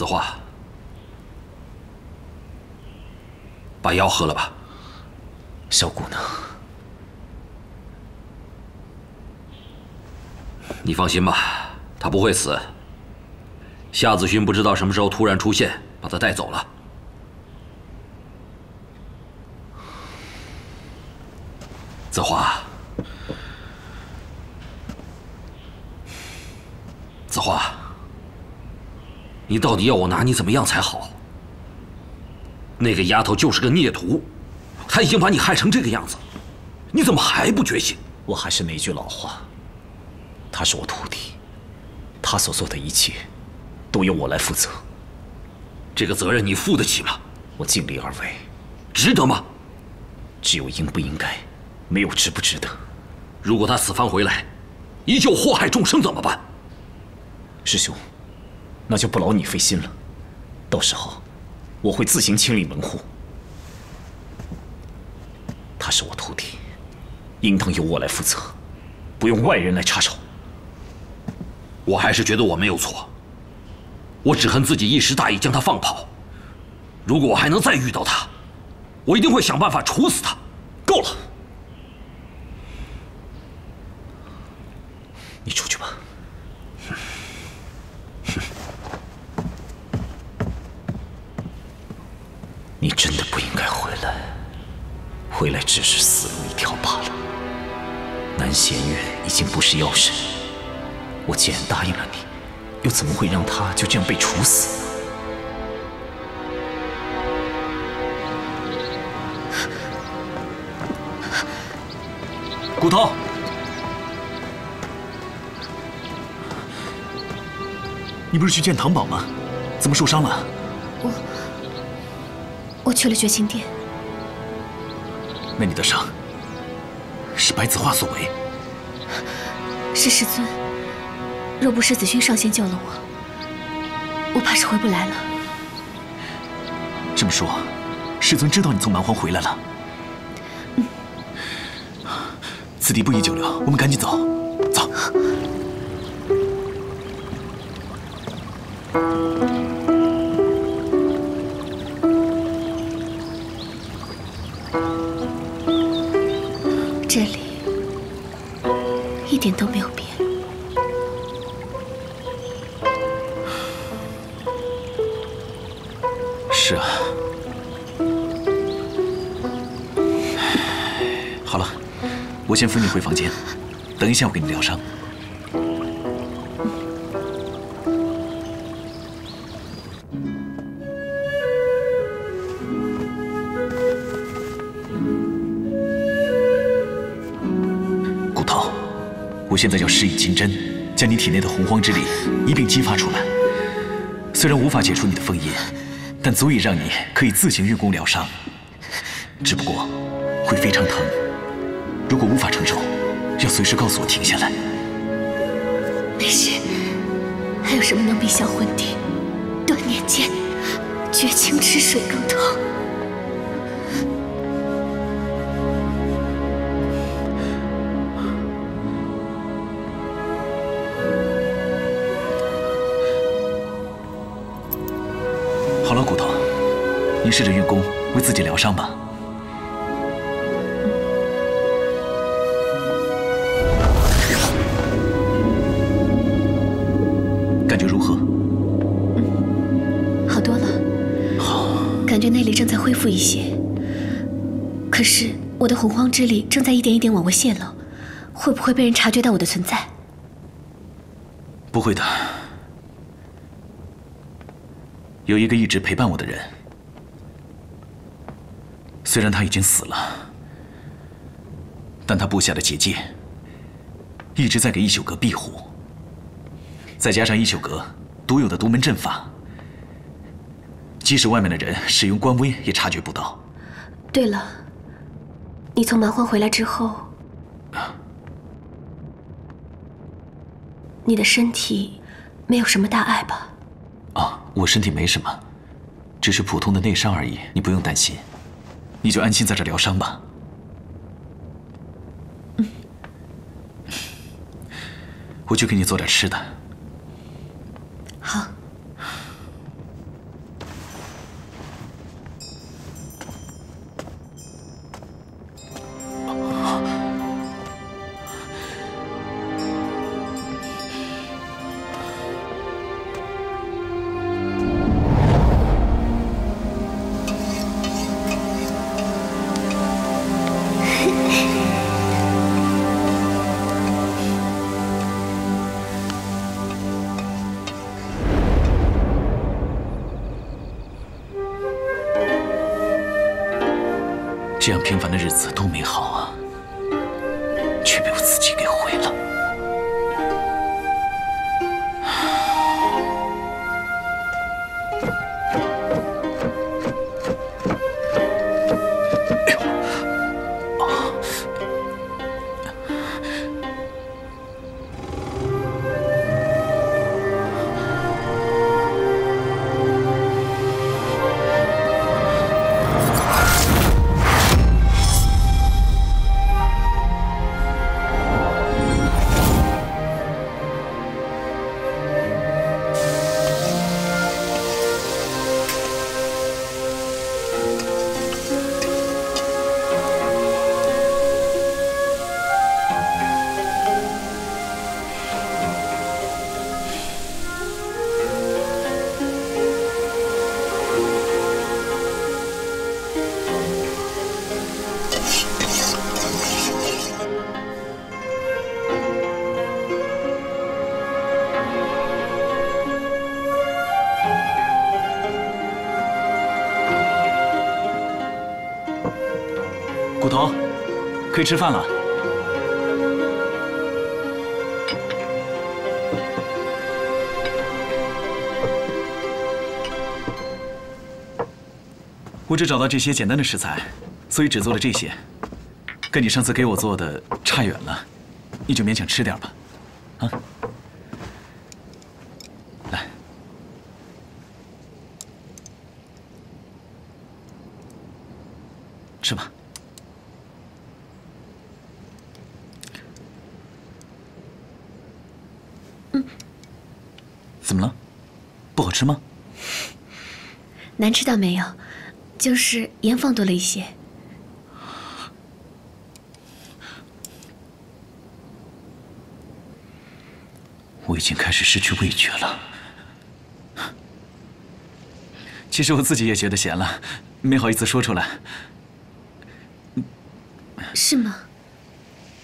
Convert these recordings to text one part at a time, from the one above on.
子画，把药喝了吧。小谷呢？你放心吧，他不会死。夏子勋不知道什么时候突然出现，把他带走了。子华，子华，你到底要我拿你怎么样才好？那个丫头就是个孽徒，她已经把你害成这个样子，你怎么还不觉醒？我还是那句老话，她是我徒弟，她所做的一切都由我来负责。这个责任你负得起吗？我尽力而为，值得吗？只有应不应该，没有值不值得。如果他此番回来，依旧祸害众生怎么办？师兄，那就不劳你费心了。到时候，我会自行清理门户。他是我徒弟，应当由我来负责，不用外人来插手。我还是觉得我没有错。我只恨自己一时大意将他放跑。如果我还能再遇到他，我一定会想办法处死他。既然答应了你，又怎么会让他就这样被处死呢？骨头，你不是去见唐宝吗？怎么受伤了？我去了绝情殿，那你的伤是白子画所为？是师尊。若不是子勋上仙救了我，我怕是回不来了。这么说，师尊知道你从蛮荒回来了。此地不宜久留，我们赶紧走。走。这里一点都没有先扶你回房间，等一下我给你疗伤。骨头，我现在要施以金针，将你体内的洪荒之力一并激发出来。虽然无法解除你的封印，但足以让你可以自行运功疗伤。只不过会非常疼，如果无法承受，要随时告诉我停下来。没事，还有什么能比销魂体、断念剑、绝情池水更痛。好了，骨头，你试着运功，为自己疗伤吧。觉内力正在恢复一些。可是我的洪荒之力正在一点一点往外泄露，会不会被人察觉到我的存在？不会的，有一个一直陪伴我的人，虽然他已经死了，但他布下的结界一直在给一宿阁庇护，再加上一宿阁独有的独门阵法，即使外面的人使用官威也察觉不到。对了，你从蛮荒回来之后，你的身体没有什么大碍吧？啊，我身体没什么，只是普通的内伤而已，你不用担心，你就安心在这疗伤吧。嗯我去给你做点吃的。好。这样平凡的日子多美好。头，可以吃饭了。我只找到这些简单的食材，所以只做了这些，跟你上次给我做的差远了，你就勉强吃点吧，啊。来，吃吧。怎么了？不好吃吗？难吃倒没有，就是盐放多了一些。我已经开始失去味觉了。其实我自己也觉得咸了，没好意思说出来。是吗？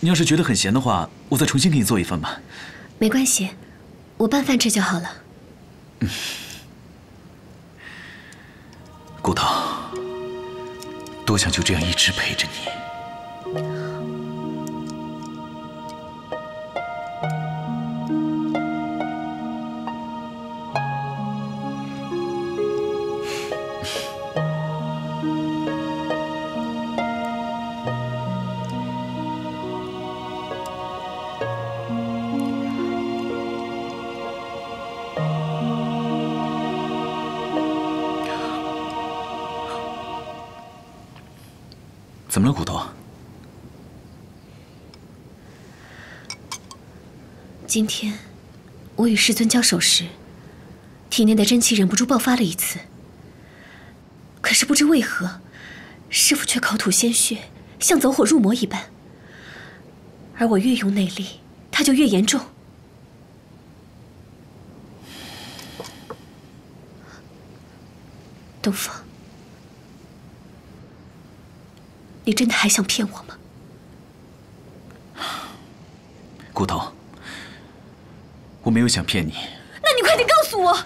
你要是觉得很咸的话，我再重新给你做一份吧。没关系，我拌饭吃就好了。骨我想就这样一直陪着你。怎么了，骨头？今天我与师尊交手时，体内的真气忍不住爆发了一次。可是不知为何，师傅却口吐鲜血，像走火入魔一般。而我越用内力，他就越严重。东风，你真的还想骗我吗？骨头，我没有想骗你。那你快点告诉我，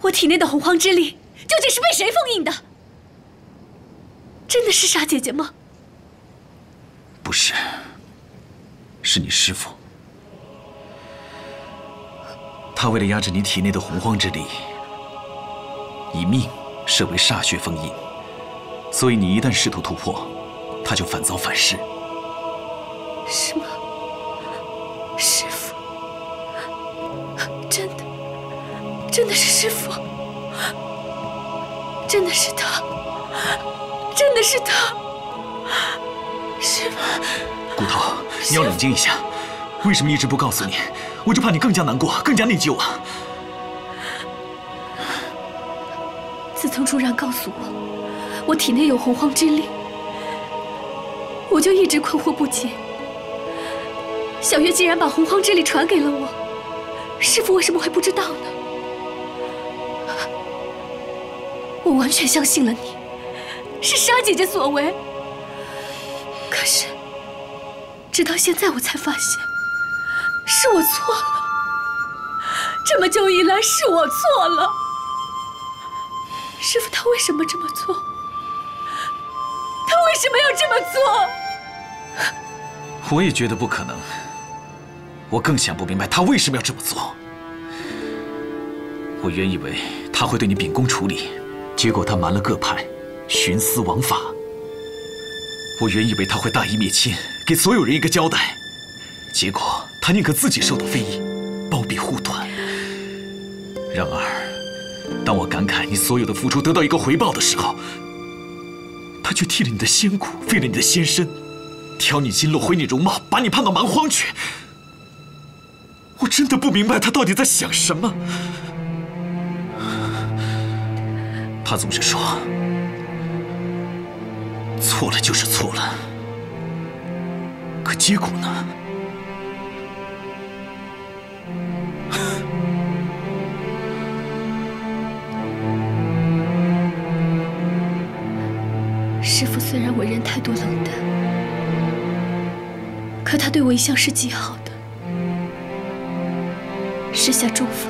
我体内的洪荒之力究竟是被谁封印的？真的是傻姐姐吗？不是，是你师父。他为了压制你体内的洪荒之力。以命设为煞血封印，所以你一旦试图突破，他就反遭反噬。是吗，师傅？真的，真的是师傅？真的是他？真的是他？师傅，骨头，你要冷静一下。为什么一直不告诉你？我就怕你更加难过，更加内疚啊。自从朱然告诉我我体内有洪荒之力，我就一直困惑不解。小月既然把洪荒之力传给了我，师傅为什么会不知道呢？我完全相信了你，是沙姐姐所为。可是，直到现在我才发现，是我错了。这么久以来，是我错了。师傅，他为什么这么做？为什么要这么做？我也觉得不可能。我更想不明白他为什么要这么做。我原以为他会对你秉公处理，结果他瞒了各派，徇私枉法。我原以为他会大义灭亲，给所有人一个交代，结果他宁可自己受到非议，包庇护短。然而。当我感慨你所有的付出得到一个回报的时候，他却替了你的仙骨，废了你的仙身，挑你筋络，毁你容貌，把你判到蛮荒去。我真的不明白他到底在想什么。他总是说，错了就是错了，可结果呢？虽然为人态度冷淡，可他对我一向是极好的。施下重罚，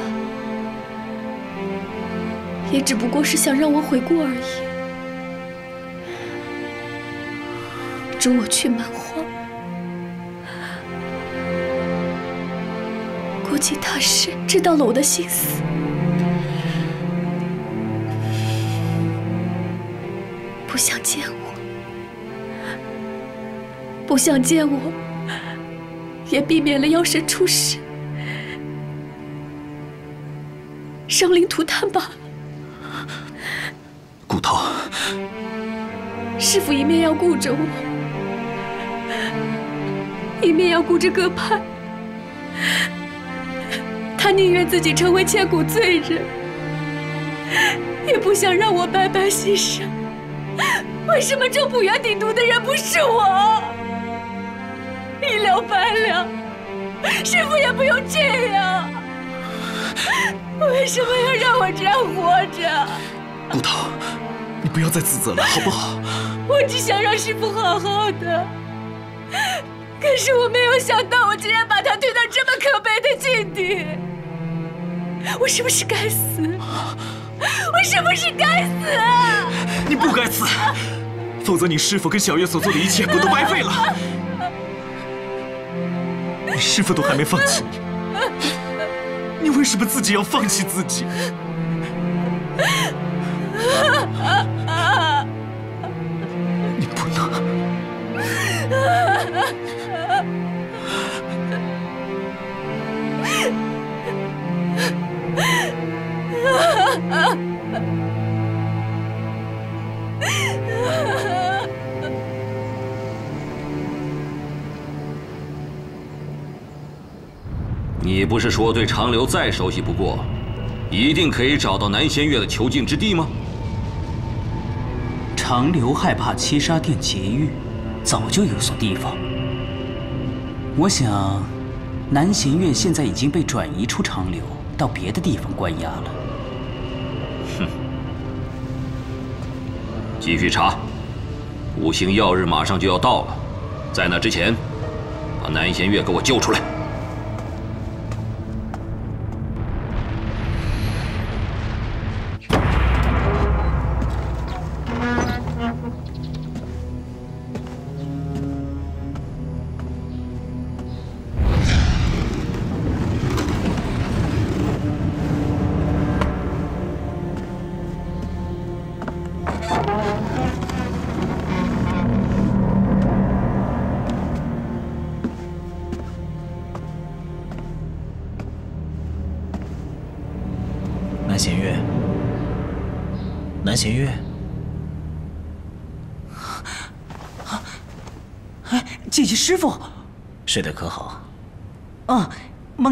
也只不过是想让我悔过而已。逐我去蛮荒，估计他是知道了我的心思。不想见我，也避免了妖神出世，生灵涂炭罢了。骨头，师傅一面要顾着我，一面要顾着各派，他宁愿自己成为千古罪人，也不想让我白白牺牲。为什么中不元鼎毒的人不是我？一了百了，师傅也不用这样。为什么要让我这样活着？骨头，你不要再自责了，好不好？我只想让师傅好好的。可是我没有想到，我竟然把他推到这么可悲的境地。我是不是该死？我是不是该死啊？你不该死，否则你师傅跟小月所做的一切不都白费了？你师父都还没放弃你，你为什么自己要放弃自己？你不能。你不是说对长留再熟悉不过，一定可以找到南仙月的囚禁之地吗？长留害怕七杀殿劫狱，早就有所提防。我想，南弦月现在已经被转移出长留，到别的地方关押了。哼！继续查，五星曜日马上就要到了，在那之前，把南弦月给我救出来。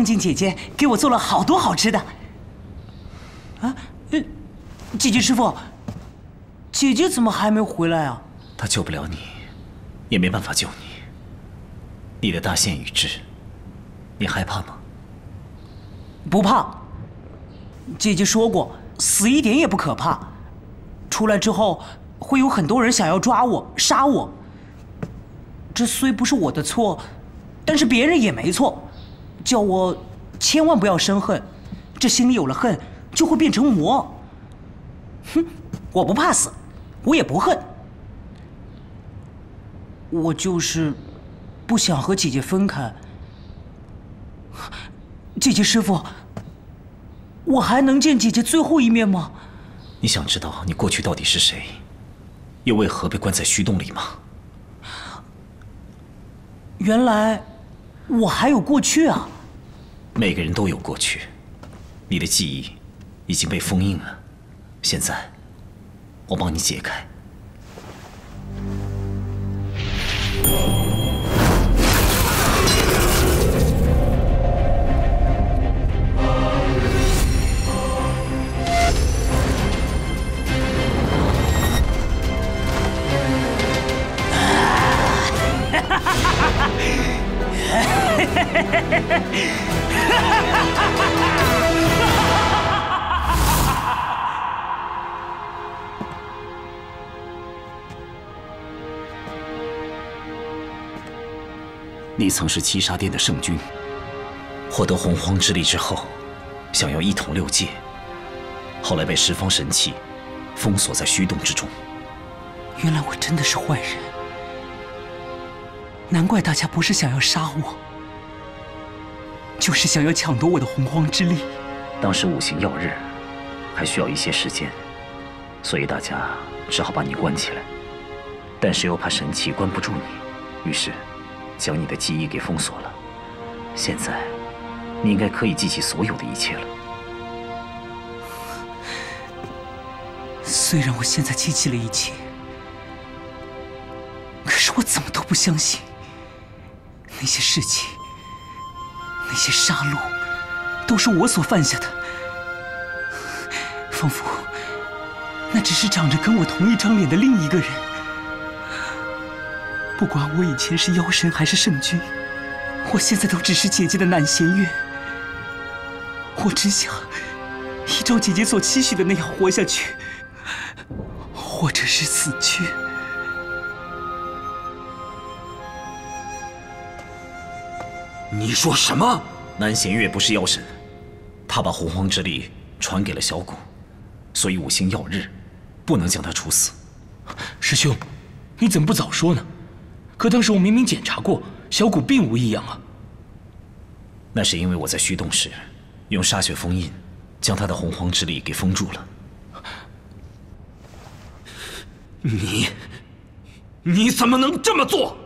梦境姐姐给我做了好多好吃的。啊，姐姐师傅，姐姐怎么还没回来啊？她救不了你，也没办法救你。你的大限已至，你害怕吗？不怕。姐姐说过，死一点也不可怕。出来之后，会有很多人想要抓我、杀我。这虽不是我的错，但是别人也没错，叫我千万不要生恨。这心里有了恨，就会变成魔。哼，我不怕死，我也不恨。我就是不想和姐姐分开。姐姐师傅，我还能见姐姐最后一面吗？你想知道你过去到底是谁，又为何被关在虚洞里吗？原来我还有过去啊！每个人都有过去，你的记忆已经被封印了。现在，我帮你解开。你曾是七杀殿的圣君，获得洪荒之力之后，想要一统六界，后来被十方神器封锁在虚洞之中。原来我真的是坏人，难怪大家不是想要杀我。就是想要抢夺我的洪荒之力。当时五行耀日还需要一些时间，所以大家只好把你关起来。但是又怕神器关不住你，于是将你的记忆给封锁了。现在你应该可以记起所有的一切了。虽然我现在记起了一切，可是我怎么都不相信那些事情。那些杀戮都是我所犯下的，仿佛那只是长着跟我同一张脸的另一个人。不管我以前是妖神还是圣君，我现在都只是姐姐的南弦月。我只想依照姐姐所期许的那样活下去，或者是死去。你说什么？南弦月不是妖神，他把洪荒之力传给了小骨，所以五星曜日不能将他处死。师兄，你怎么不早说呢？可当时我明明检查过，小骨并无异样啊。那是因为我在虚洞时用沙血封印，将他的洪荒之力给封住了。你，你怎么能这么做？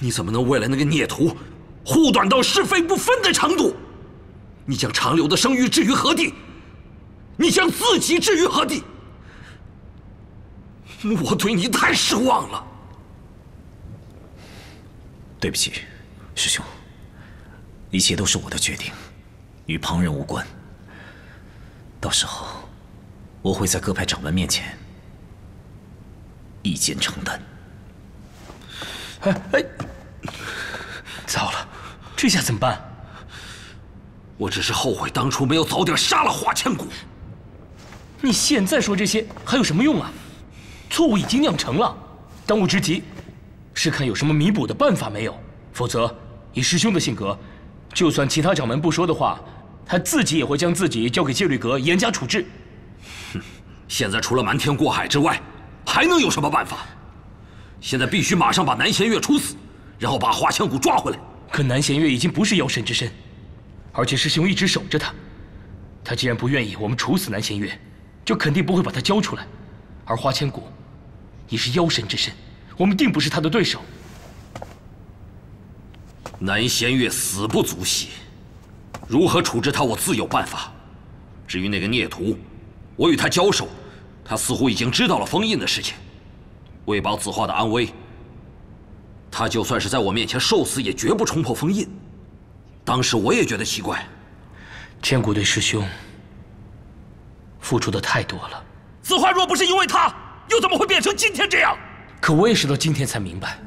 你怎么能为了那个孽徒，护短到是非不分的程度？你将长留的声誉置于何地？你将自己置于何地？我对你太失望了。对不起，师兄，一切都是我的决定，与旁人无关。到时候，我会在各派掌门面前一肩承担。哎哎，糟了，这下怎么办？我只是后悔当初没有早点杀了花千骨。你现在说这些还有什么用啊？错误已经酿成了，当务之急是看有什么弥补的办法没有。否则，以师兄的性格，就算其他掌门不说的话，他自己也会将自己交给戒律阁严加处置。哼，现在除了瞒天过海之外，还能有什么办法？现在必须马上把南弦月处死，然后把华千骨抓回来。可南弦月已经不是妖神之身，而且师兄一直守着他。他既然不愿意我们处死南弦月，就肯定不会把他交出来。而花千骨已是妖神之身，我们定不是他的对手。南弦月死不足惜，如何处置他，我自有办法。至于那个孽徒，我与他交手，他似乎已经知道了封印的事情。为保子画的安危，他就算是在我面前受死，也绝不冲破封印。当时我也觉得奇怪，千古对师兄付出的太多了。子画若不是因为他，又怎么会变成今天这样？可我也是到今天才明白，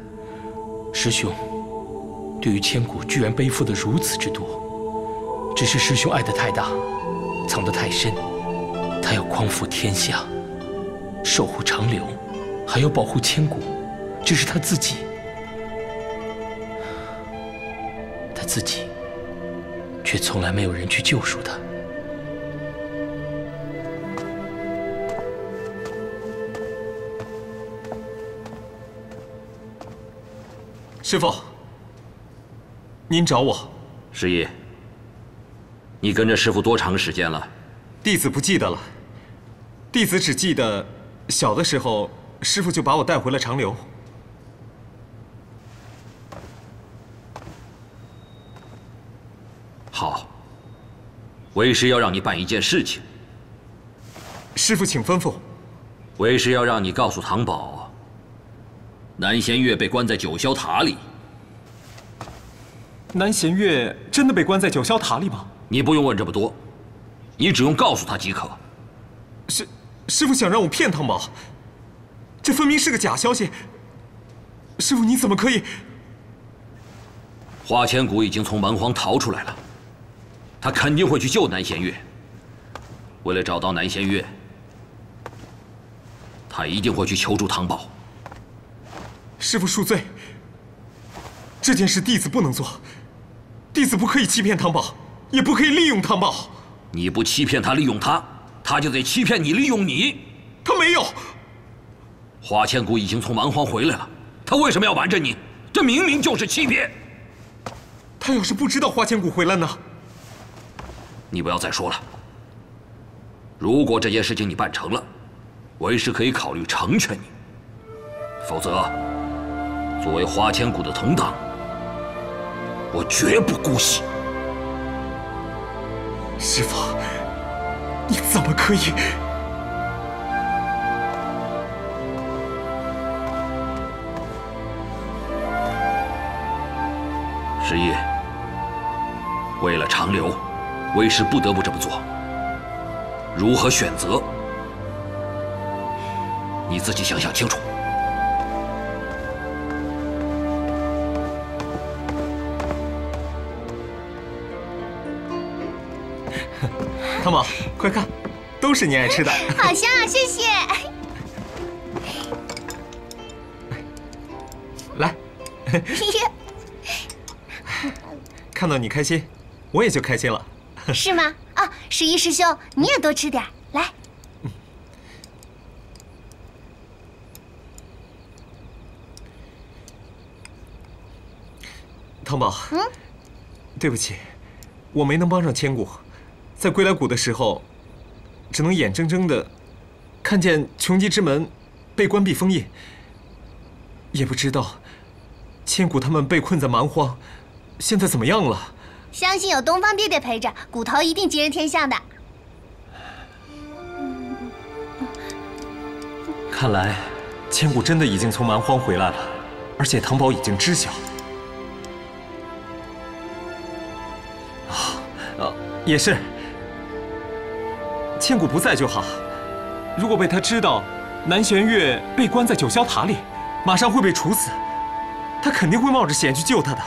师兄对于千古居然背负的如此之多，只是师兄爱的太大，藏得太深。他要匡扶天下，守护长留。还要保护千古，只是他自己，他自己却从来没有人去救赎他。师傅，您找我？十一，你跟着师傅多长时间了？弟子不记得了，弟子只记得小的时候。师傅就把我带回了长留。好，为师要让你办一件事情。师傅，请吩咐。为师要让你告诉唐宝，南弦月被关在九霄塔里。南弦月真的被关在九霄塔里吗？你不用问这么多，你只用告诉他即可。师，师傅想让我骗唐宝？这分明是个假消息，师傅，你怎么可以？花千骨已经从蛮荒逃出来了，他肯定会去救南弦月。为了找到南弦月，他一定会去求助唐宝。师傅恕罪，这件事弟子不能做，弟子不可以欺骗唐宝，也不可以利用唐宝。你不欺骗他，利用他，他就得欺骗你，利用你。他没有。花千骨已经从蛮荒回来了，他为什么要瞒着你？这明明就是欺骗。他要是不知道花千骨回来呢？你不要再说了。如果这件事情你办成了，为师可以考虑成全你；否则，作为花千骨的同党，我绝不姑息。师傅，你怎么可以？师爷，为了长留，为师不得不这么做。如何选择，你自己想想清楚。汤宝，快看，都是你爱吃的。好香啊！谢谢。看到你开心，我也就开心了。是吗？啊，十一师兄，你也多吃点来。汤宝，嗯，对不起，我没能帮上千骨，在归来谷的时候，只能眼睁睁的看见穷极之门被关闭封印，也不知道千骨他们被困在蛮荒。现在怎么样了？相信有东方爹爹陪着，骨头一定吉人天相的。看来千骨真的已经从蛮荒回来了，而且唐宝已经知晓。啊也是，千古不在就好。如果被他知道南玄月被关在九霄塔里，马上会被处死，他肯定会冒着险去救他的。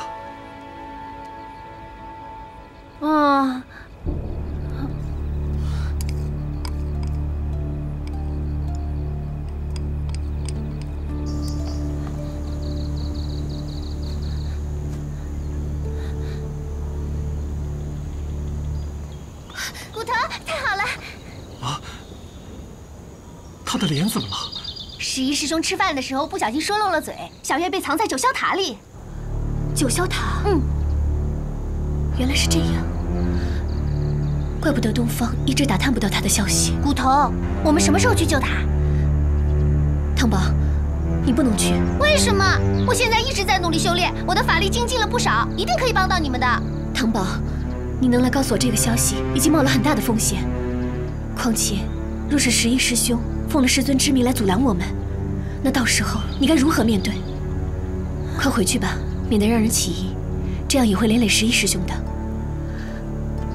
师兄吃饭的时候不小心说漏了嘴，小月被藏在九霄塔里。九霄塔？嗯，原来是这样，怪不得东方一直打探不到他的消息。骨头，我们什么时候去救他？汤宝，你不能去。为什么？我现在一直在努力修炼，我的法力精进了不少，一定可以帮到你们的。汤宝，你能来告诉我这个消息，已经冒了很大的风险。况且，若是十一师兄奉了师尊之命来阻拦我们，那到时候你该如何面对？快回去吧，免得让人起疑，这样也会连累十一师兄的。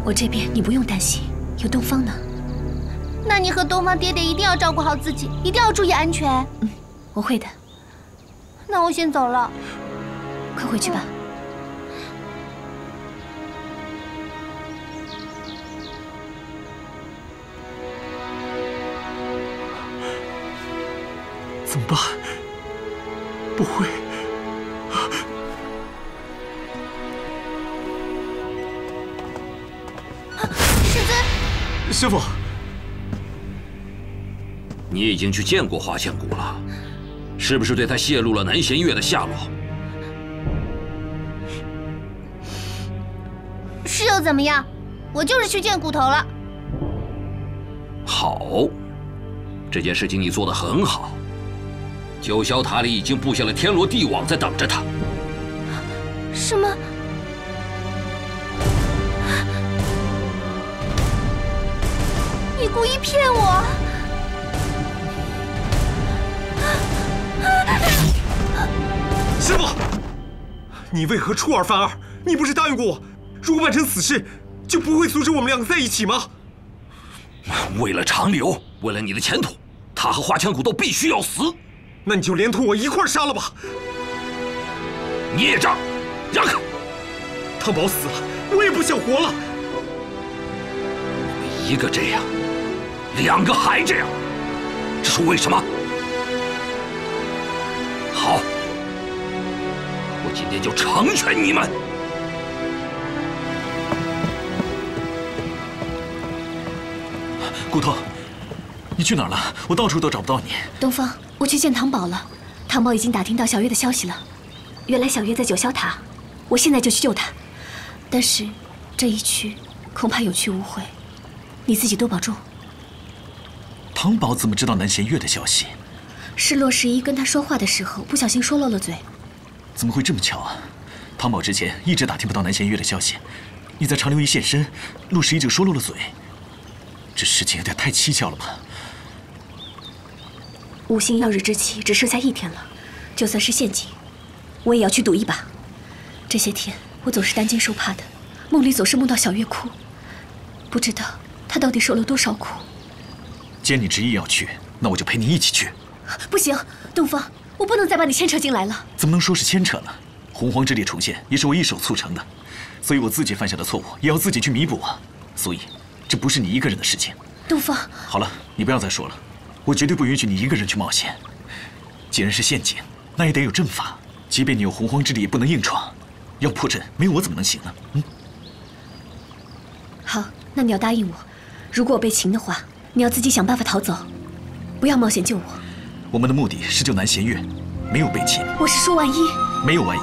我这边你不用担心，有东方呢。那你和东方爹爹一定要照顾好自己，一定要注意安全。嗯，我会的。那我先走了，快回去吧。怎么办？不会，师尊，师傅，你已经去见过花千骨了，是不是对他泄露了南弦月的下落？是又怎么样？我就是去见骨头了。好，这件事情你做得很好。九霄塔里已经布下了天罗地网，在等着他。什么？你故意骗我？师傅，你为何出尔反尔？你不是答应过我，如果办成此事，就不会阻止我们两个在一起吗？为了长留，为了你的前途，他和花千骨都必须要死。那你就连同我一块杀了吧！孽障，让开！汤宝死了，我也不想活了。一个这样，两个还这样，这是为什么？好，我今天就成全你们。骨头，你去哪儿了？我到处都找不到你。东方。我去见唐宝了，唐宝已经打听到小月的消息了。原来小月在九霄塔，我现在就去救她。但是这一去恐怕有去无回，你自己多保重。唐宝怎么知道南弦月的消息？是洛十一跟他说话的时候不小心说漏了嘴。怎么会这么巧啊？唐宝之前一直打听不到南弦月的消息，你在长留一现身，洛十一就说漏了嘴。这事情有点太蹊跷了吧？五星耀日之期只剩下一天了，就算是陷阱，我也要去赌一把。这些天我总是担惊受怕的，梦里总是梦到小月哭，不知道她到底受了多少苦。既然你执意要去，那我就陪你一起去。不行，东方，我不能再把你牵扯进来了。怎么能说是牵扯呢？洪荒之力重现也是我一手促成的，所以我自己犯下的错误也要自己去弥补啊。所以，这不是你一个人的事情。东方，好了，你不要再说了。我绝对不允许你一个人去冒险。既然是陷阱，那也得有阵法。即便你有洪荒之力，也不能硬闯。要破阵，没有我怎么能行呢？嗯。好，那你要答应我，如果我被擒的话，你要自己想办法逃走，不要冒险救我。我们的目的是救南弦月，没有被擒。我是说万一。没有万一。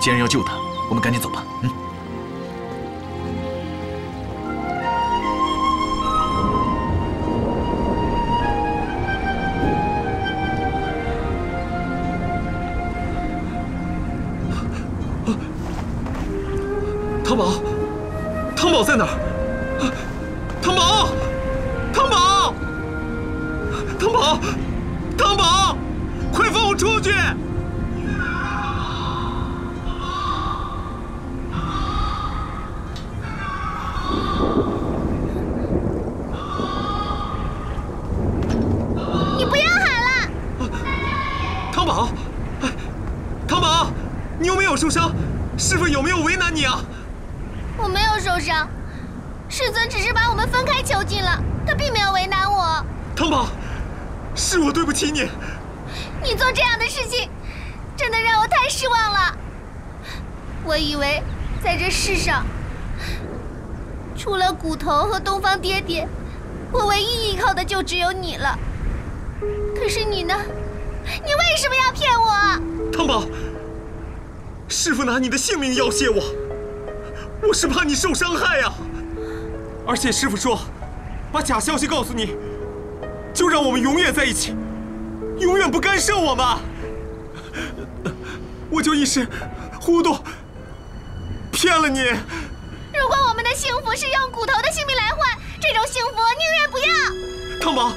既然要救他，我们赶紧走吧。嗯。我唯一依靠的就只有你了。可是你呢？你为什么要骗我？汤宝，师傅拿你的性命要挟我，我是怕你受伤害呀。而且师傅说，把假消息告诉你，就让我们永远在一起，永远不干涉我们。我就一时糊涂，骗了你。如果我们的幸福是用骨头的性命来换，这种幸福我宁愿不要。汤宝，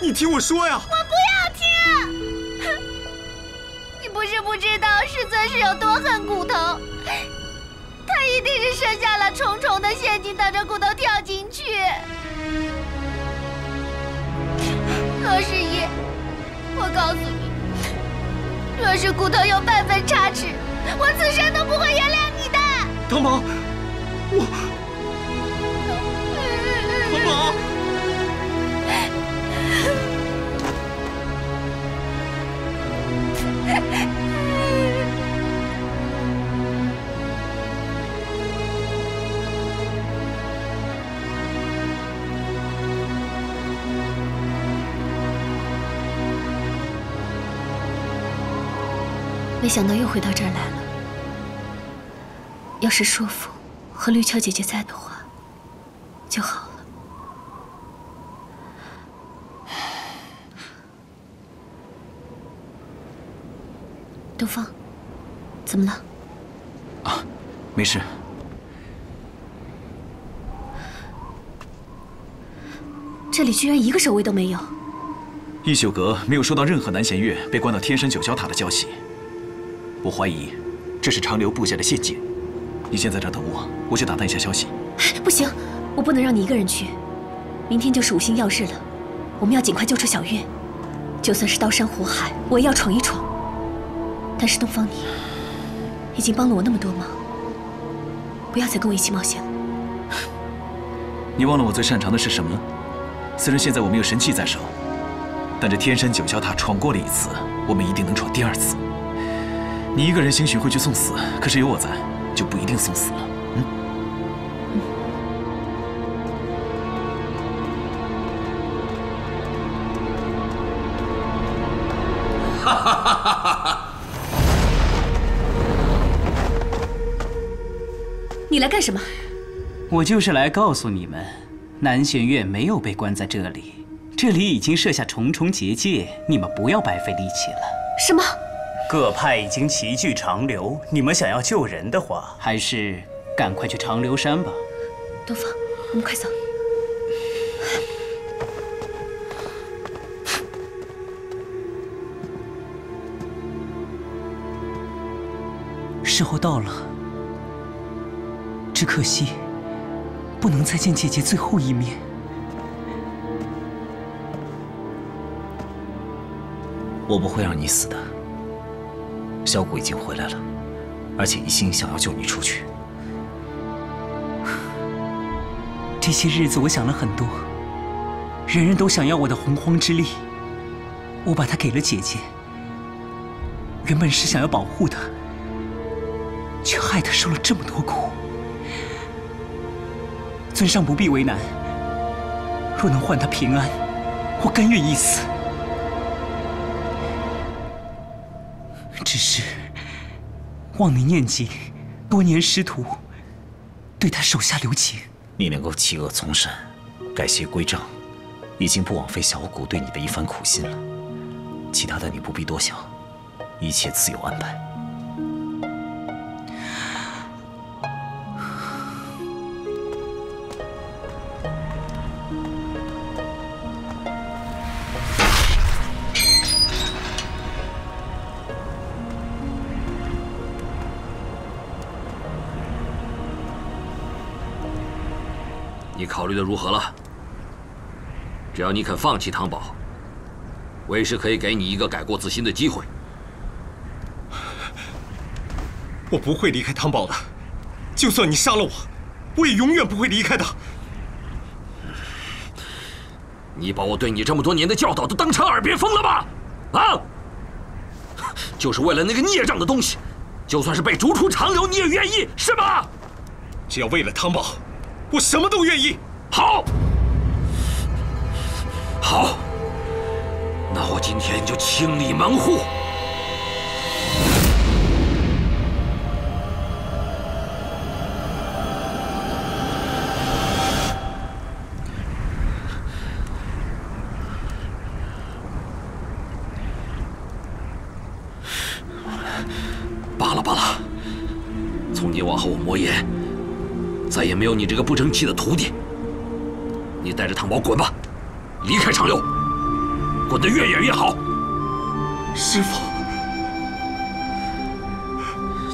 你听我说呀。我不要听。你不是不知道师尊是有多恨骨头，他一定是设下了重重的陷阱，等着骨头跳进去。罗十一，我告诉你，若是骨头有半分差池，我此生都不会原谅你的。汤宝，我，没想到又回到这儿来了。要是叔父和绿俏姐姐在的话，就好方，怎么了？啊，没事。这里居然一个守卫都没有。逸秀阁没有收到任何南弦月被关到天山九霄塔的消息。我怀疑，这是长留布下的陷阱。你先在这等我，我去打探一下消息。不行，我不能让你一个人去。明天就是五星耀日了，我们要尽快救出小月。就算是刀山火海，我也要闯一闯。但是东方，你已经帮了我那么多忙，不要再跟我一起冒险了。你忘了我最擅长的是什么了？虽然现在我没有神器在手，但这天山九霄塔闯过了一次，我们一定能闯第二次。你一个人兴许会去送死，可是有我在，就不一定送死了。干什么？我就是来告诉你们，南弦月没有被关在这里，这里已经设下重重结界，你们不要白费力气了。什么？各派已经齐聚长留，你们想要救人的话，还是赶快去长留山吧。东方，我们快走。时候到了，只可惜不能再见姐姐最后一面。我不会让你死的。小谷已经回来了，而且一心想要救你出去。这些日子我想了很多，人人都想要我的洪荒之力，我把它给了姐姐。原本是想要保护她，却害她受了这么多苦。尊上不必为难，若能换她平安，我甘愿一死。只是望你念及多年师徒，对他手下留情。你能够弃恶从善，改邪归正，已经不枉费小谷对你的一番苦心了。其他的你不必多想，一切自有安排。考虑的如何了？只要你肯放弃唐宝，为师可以给你一个改过自新的机会。我不会离开汤宝的，就算你杀了我，我也永远不会离开的。你把我对你这么多年的教导都当成耳边风了吧？啊！就是为了那个孽障的东西，就算是被逐出长流，你也愿意是吧？只要为了汤宝，我什么都愿意。好，好，那我今天就清理门户。罢了罢了，从今往后我，魔岩再也没有你这个不争气的徒弟。你带着唐宝滚吧，离开长留，滚得越远越好。师傅，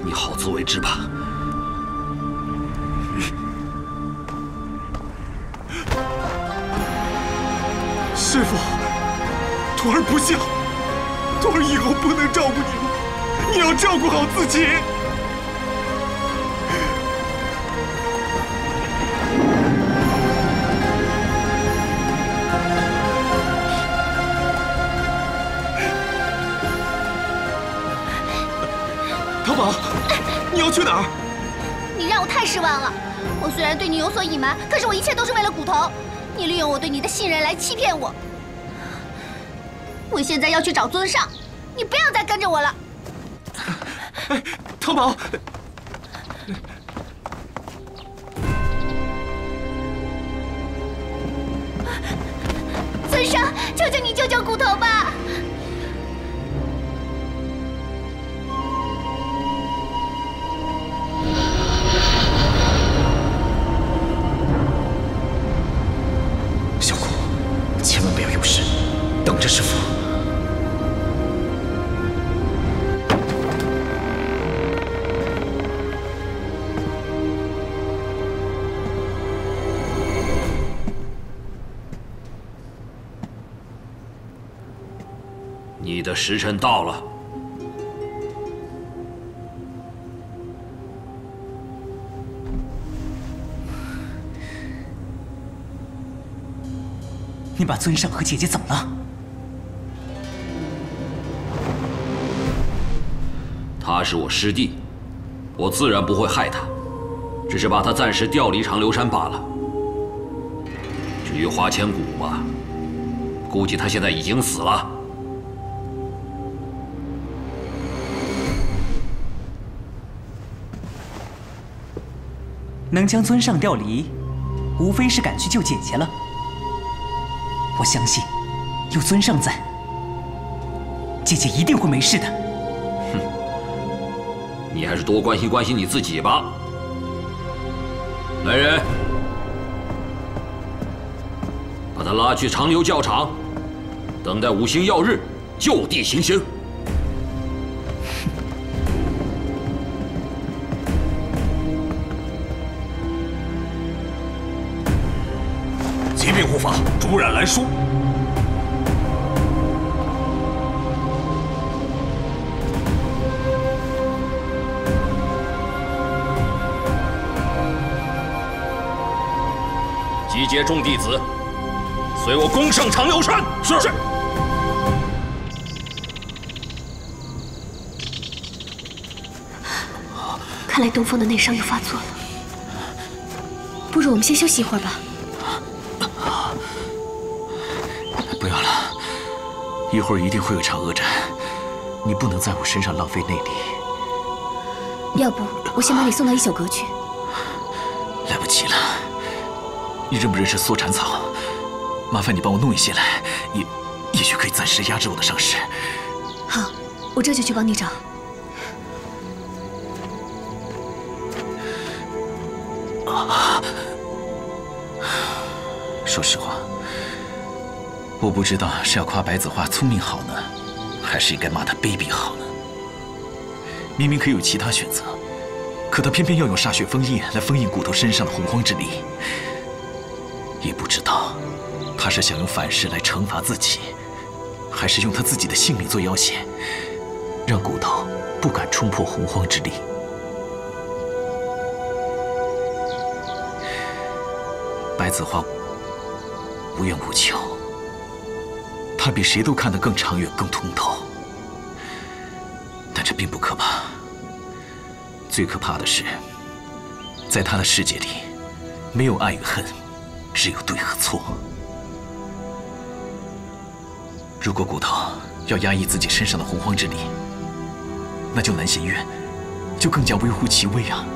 你好自为之吧。师傅，徒儿不孝，徒儿以后不能照顾你了，你要照顾好自己。要去哪儿？你让我太失望了。我虽然对你有所隐瞒，可是我一切都是为了骨头。你利用我对你的信任来欺骗我。我现在要去找尊上，你不要再跟着我了。哎，汤宝，你的时辰到了。你把尊上和姐姐怎么了？他是我师弟，我自然不会害他，只是把他暂时调离长留山罢了。至于花千骨嘛，估计他现在已经死了。能将尊上调离，无非是赶去救姐姐了。我相信，有尊上在，姐姐一定会没事的。哼你还是多关心关心你自己吧。来人，把他拉去长留教场，等待五星耀日，就地行刑。来书。集结众弟子，随我攻上长留山。是。是。看来东风的内伤又发作了，不如我们先休息一会儿吧。一会儿一定会有场恶战，你不能在我身上浪费内力。要不我先把你送到一宿阁去。来不及了，你认不认识缩蝉草？麻烦你帮我弄一些来，也也许可以暂时压制我的伤势。好，我这就去帮你找。我不知道是要夸白子画聪明好呢还是应该骂他卑鄙好呢？明明可以有其他选择可他偏偏要用歃血封印来封印骨头身上的洪荒之力。也不知道他是想用反噬来惩罚自己还是用他自己的性命做要挟让骨头不敢冲破洪荒之力。白子画无怨无求。他比谁都看得更长远、更通透。但这并不可怕，最可怕的是，在他的世界里，没有爱与恨，只有对和错。如果骨头要压抑自己身上的洪荒之力，那就南弦月就更加微乎其微啊！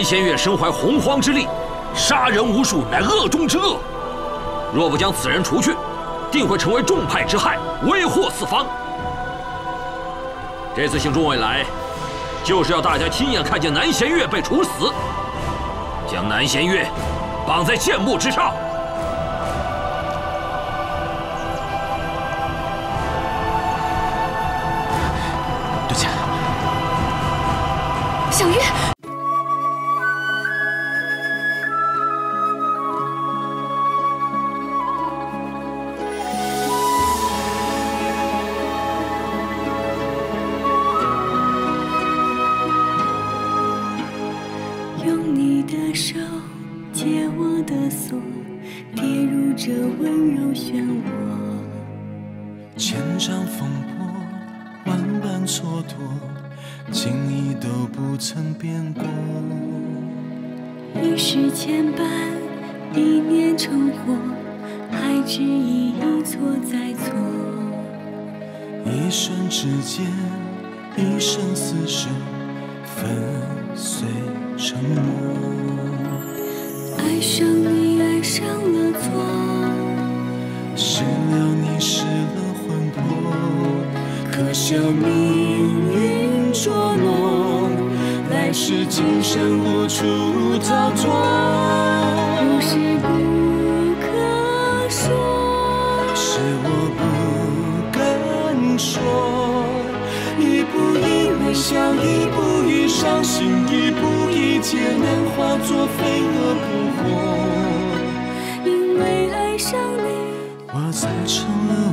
南仙月身怀洪荒之力，杀人无数，乃恶中之恶。若不将此人除去，定会成为众派之害，威祸四方。这次请众位来，就是要大家亲眼看见南弦月被处死，将南弦月绑在剑幕之上。一微笑，一步一伤心，一步一劫难，化作飞蛾扑火。因为爱上你，我才成了